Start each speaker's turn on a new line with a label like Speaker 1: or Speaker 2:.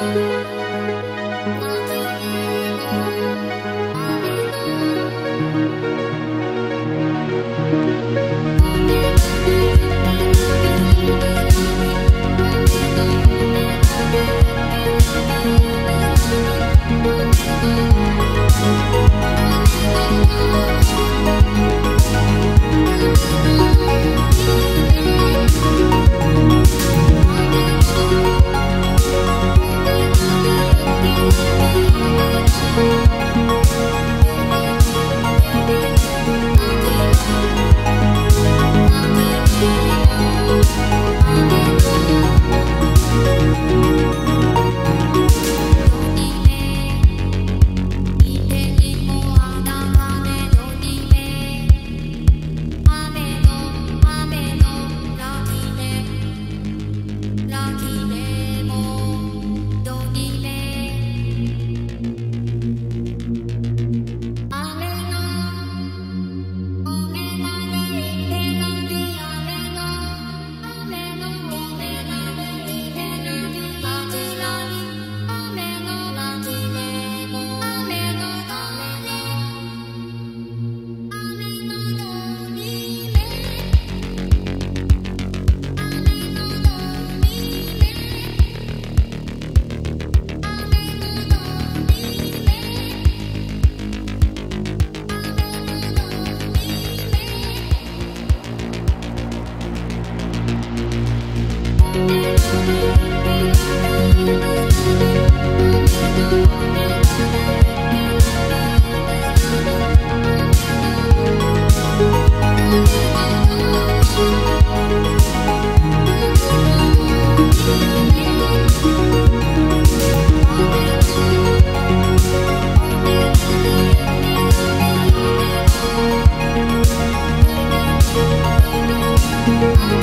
Speaker 1: Música Thank